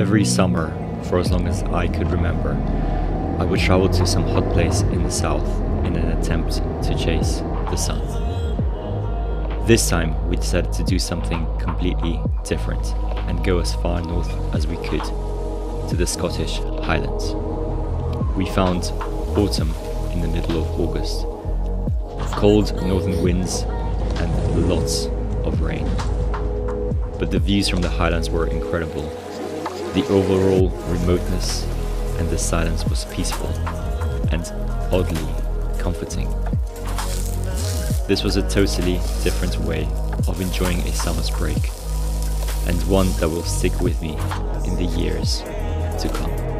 Every summer, for as long as I could remember, I would travel to some hot place in the south in an attempt to chase the sun. This time, we decided to do something completely different and go as far north as we could to the Scottish Highlands. We found autumn in the middle of August, cold northern winds and lots of rain. But the views from the Highlands were incredible. The overall remoteness and the silence was peaceful and oddly comforting. This was a totally different way of enjoying a summer's break, and one that will stick with me in the years to come.